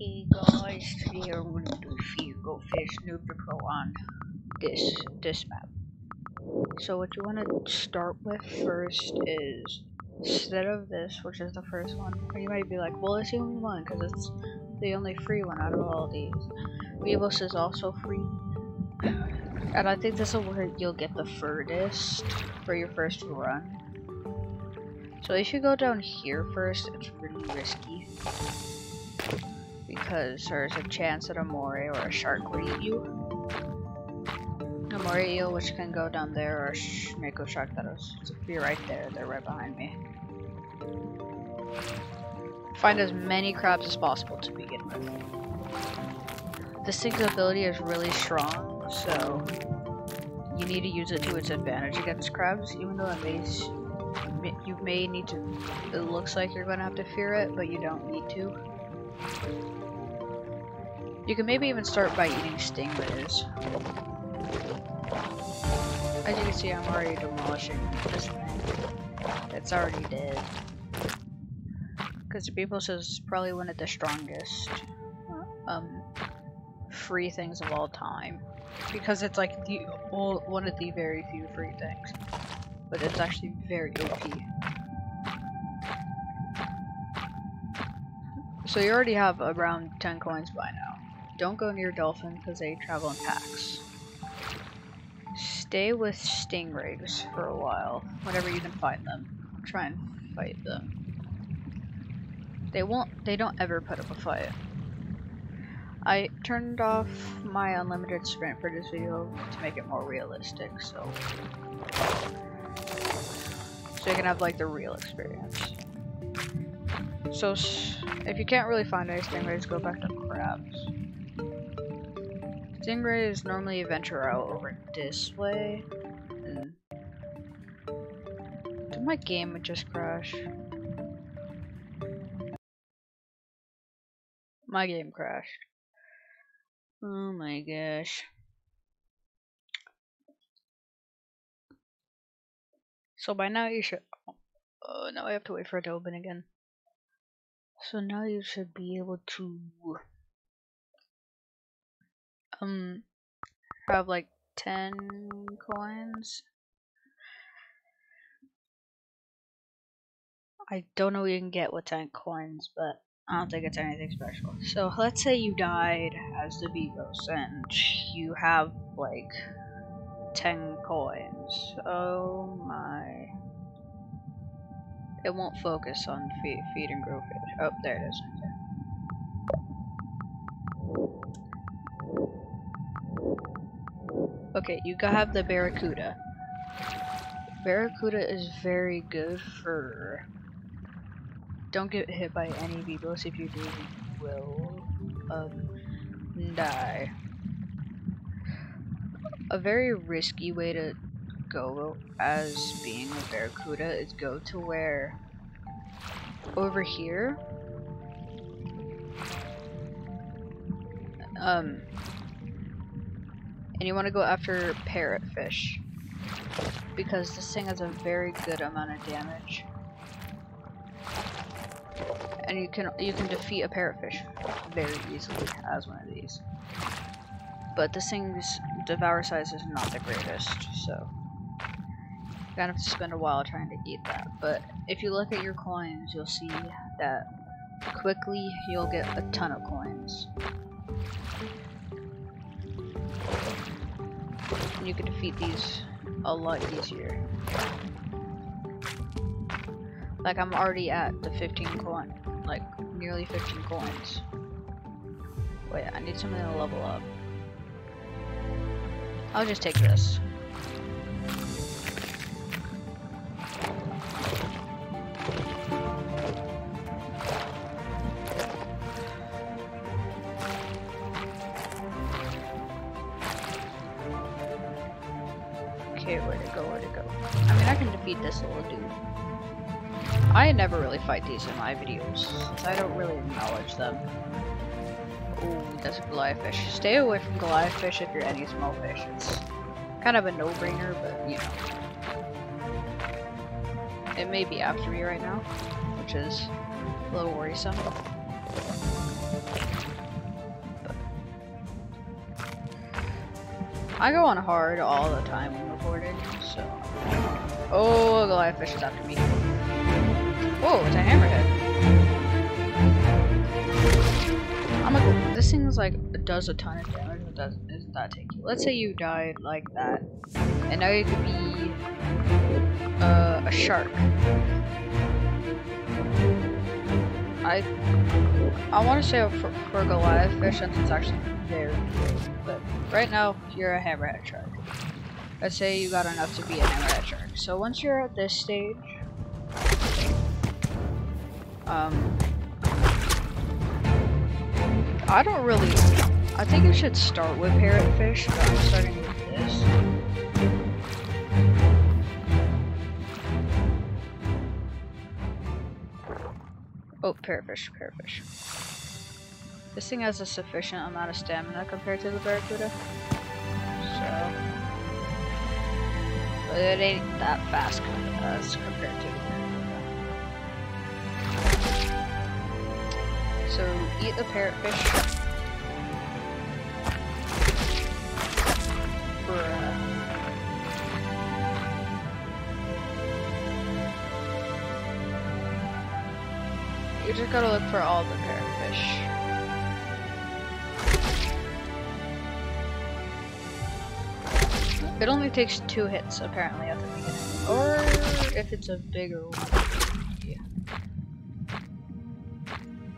Hey guys, today I'm going to do Go Fish Noob on this this map. So what you want to start with first is instead of this, which is the first one, or you might be like, well, it's the only one because it's the only free one out of all these. Weebos is also free, and I think this is where you'll get the furthest for your first run. So if you should go down here first. It's pretty risky because there's a chance that a moray or a shark will eat you. A moray eel, which can go down there, or a mako shark that'll be right there. They're right behind me. Find as many crabs as possible to begin with. This thing's ability is really strong, so you need to use it to its advantage against crabs, even though it may you may need to it looks like you're gonna have to fear it but you don't need to you can maybe even start by eating stingrays as you can see I'm already demolishing this thing. It's already dead. Because the people says probably one of the strongest um free things of all time. Because it's like the one of the very few free things. But it's actually very OP. So you already have around 10 coins by now. Don't go near dolphin because they travel in packs. Stay with stingrays for a while, whenever you can find them. Try and fight them. They won't, they don't ever put up a fight. I turned off my unlimited sprint for this video to make it more realistic, so so you can have like the real experience. So if you can't really find any stingrays, go back to crabs. Stingrays normally venture out over this way. Did my game just crash? My game crashed. Oh my gosh. So by now you should. Oh, now I have to wait for it to open again. So now you should be able to. Um, have like 10 coins. I don't know what you can get with 10 coins, but I don't think it's anything special. So let's say you died as the Vivos and you have like 10 coins. Oh my. It won't focus on feed, feed and grow fish. Oh, there it is. Okay, you have the Barracuda. Barracuda is very good for... Don't get hit by any Vivos. If you do, you will um, die a very risky way to go as being a Barracuda is go to where over here um and you want to go after parrotfish because this thing has a very good amount of damage and you can you can defeat a parrotfish very easily as one of these but this thing's devour size is not the greatest, so kind of have to spend a while trying to eat that. But if you look at your coins, you'll see that quickly you'll get a ton of coins. You can defeat these a lot easier. Like I'm already at the 15 coin, like nearly 15 coins. Wait, I need something to level up. I'll just take this. never really fight these in my videos, I don't really acknowledge them. Ooh, that's a goliath fish. Stay away from goliath fish if you're any small fish. It's kind of a no-brainer, but you know. It may be after me right now, which is a little worrisome. But I go on hard all the time when recording, so... Oh, Goliathfish is after Whoa, it's a hammerhead. I'm this thing's like does a ton of damage, but doesn't doesn't that you? Let's say you died like that, and now you could be uh, a shark. I I want to say for, for Goliath fish since it's actually very big, but right now you're a hammerhead shark. Let's say you got enough to be a hammerhead shark. So once you're at this stage, um, I don't really. I think you should start with parrotfish, but I'm starting with this. Oh, parrotfish, parrotfish. This thing has a sufficient amount of stamina compared to the barracuda. So... But it ain't that fast as compared to So, eat the parrotfish. You just gotta look for all the parrotfish. It only takes two hits, apparently, at the beginning. Or if it's a bigger one.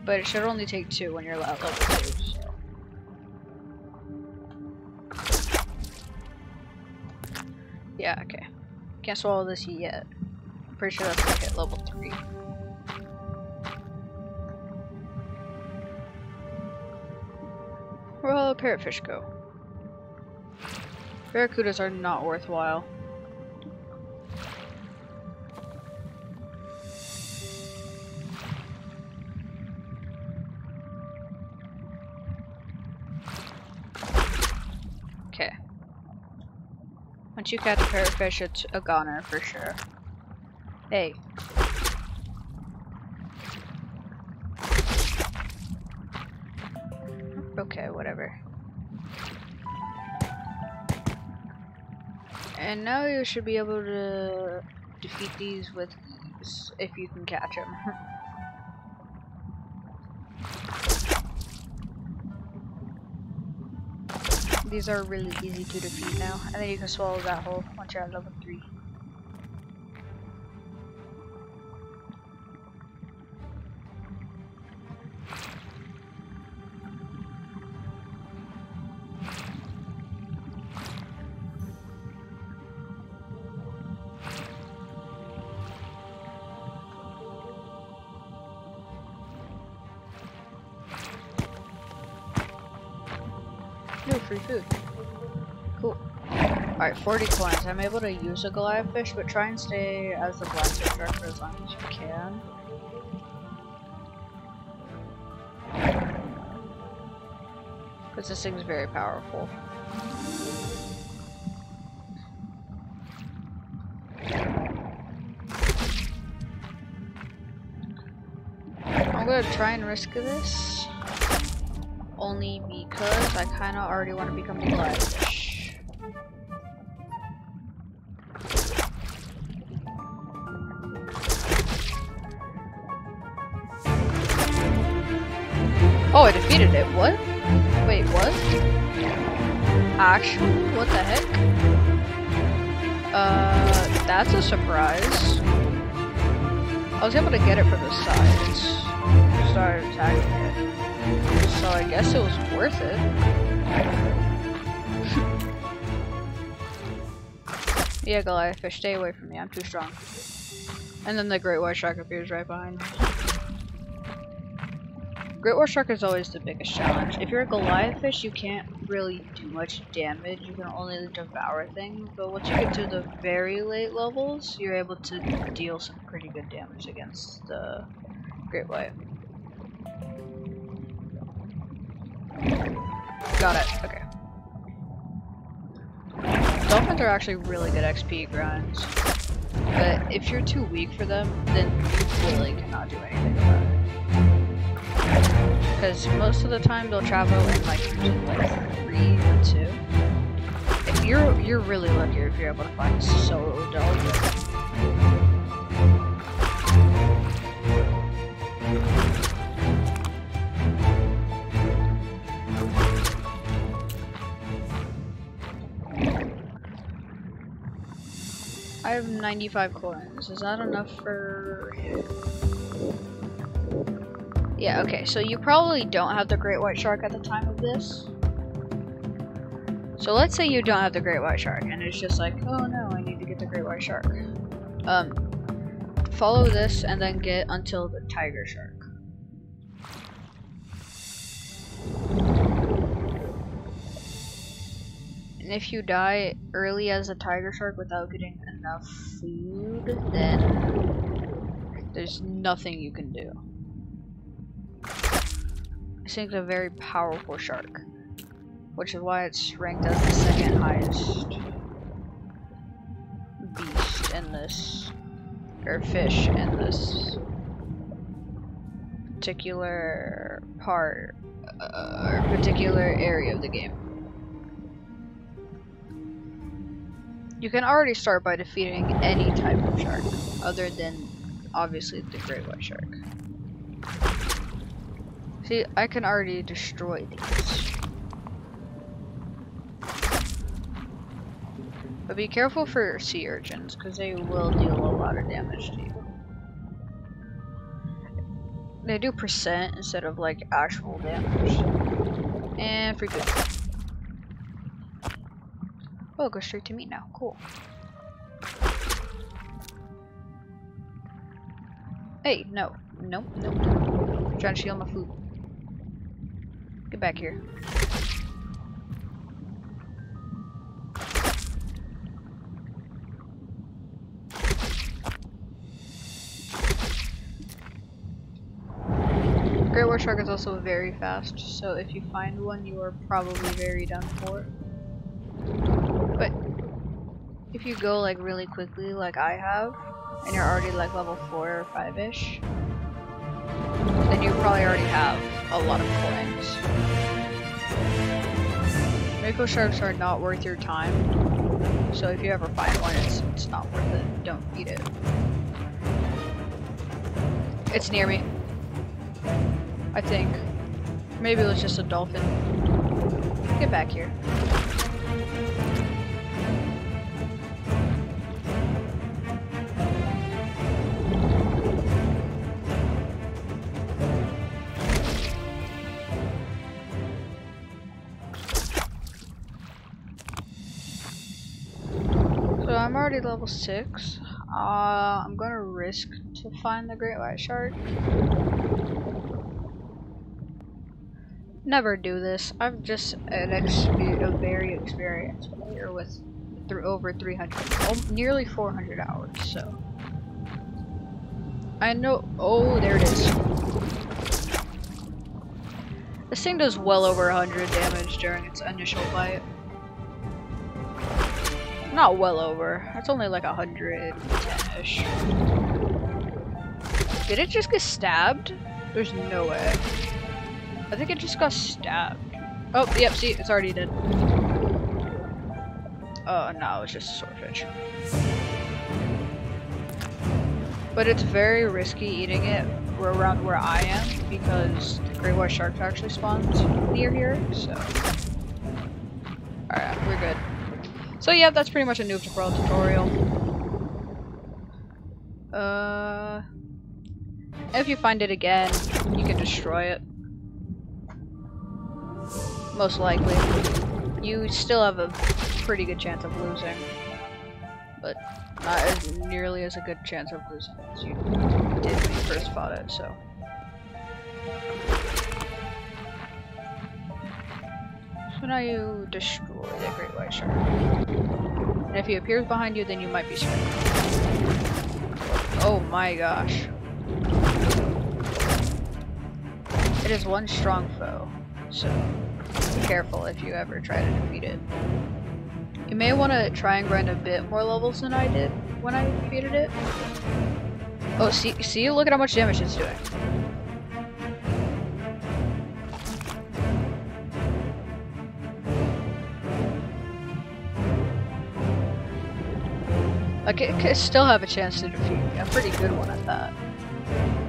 But it should only take two when you're level 2, so. Yeah, okay. Can't swallow this yet. I'm pretty sure that's gonna hit level 3. Where all the parrotfish go? Barracudas are not worthwhile. Once you catch a parrotfish, it's a goner for sure. Hey, Okay, whatever. And now you should be able to defeat these with ease, if you can catch them. these are really easy to defeat now, and then you can swallow that whole once you're at level 3. Free food. Cool. Alright, 40 coins. I'm able to use a Goliath fish, but try and stay as the black shark for as long as you can. Because this thing's very powerful. I'm gonna try and risk this only because I kind of already want to become a Gladfish. Oh, I defeated it. What? Wait, what? Actually, what the heck? Uh, that's a surprise. I was able to get it from the sides. Started attacking it. So I guess it was worth it. yeah, Goliath fish, stay away from me. I'm too strong. And then the great white shark appears right behind me. Great white shark is always the biggest challenge. If you're a Goliath fish, you can't really do much damage. You can only devour things. But once you get to the very late levels, you're able to deal some pretty good damage against the great white. Got it. Okay. Dolphins are actually really good XP grinds. But if you're too weak for them, then you really cannot do anything about it. Because most of the time they'll travel in like, like 3 or 2. If You're you're really lucky if you're able to find solo dolphin. I have 95 coins. Is that enough for... Yeah, okay, so you probably don't have the Great White Shark at the time of this. So let's say you don't have the Great White Shark, and it's just like, oh no, I need to get the Great White Shark. Um, follow this, and then get until the Tiger Shark. And if you die early as a tiger shark without getting enough food, then there's nothing you can do. This thing's a very powerful shark, which is why it's ranked as the second highest beast in this, or fish in this particular part, uh, or particular area of the game. You can already start by defeating any type of shark, other than, obviously, the great white shark. See, I can already destroy these. But be careful for sea urchins, because they will deal a lot of damage to you. They do percent instead of, like, actual damage. And free food. Oh, go straight to me now. Cool. Hey, no. Nope, nope. I'm trying to steal my food. Get back here. Great White Shark is also very fast, so if you find one, you are probably very done for. If you go like really quickly like I have, and you're already like level 4 or 5-ish, then you probably already have a lot of coins. Mako sharks are not worth your time, so if you ever find one, it's, it's not worth it. Don't eat it. It's near me. I think. Maybe it was just a dolphin. Get back here. I'm already level 6. Uh, I'm gonna risk to find the great white shark. Never do this. I'm just an a very experienced player with through over 300, oh, nearly 400 hours, so. I know, oh, there it is. This thing does well over 100 damage during its initial bite. Not well over. That's only like a hundred ish. Did it just get stabbed? There's no way. I think it just got stabbed. Oh, yep, see, it's already dead. Oh, no, it's just a swordfish. But it's very risky eating it around where I am because the great white shark actually spawns near here, so. So yeah, that's pretty much a Noob to Pro tutorial. Uh, if you find it again, you can destroy it. Most likely. You still have a pretty good chance of losing. But not as nearly as a good chance of losing as you did when you first fought it, so. So now you destroy the great white shark. And if he appears behind you, then you might be screwed. Oh my gosh. It is one strong foe, so be careful if you ever try to defeat it. You may want to try and grind a bit more levels than I did when I defeated it. Oh, see, see, look at how much damage it's doing. I can still have a chance to defeat. A pretty good one at that.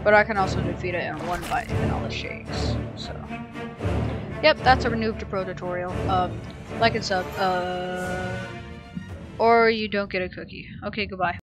But I can also defeat it in one bite and all the shakes. So, yep, that's a Noob to Pro tutorial. Um, like and sub. Uh, or you don't get a cookie. Okay, goodbye.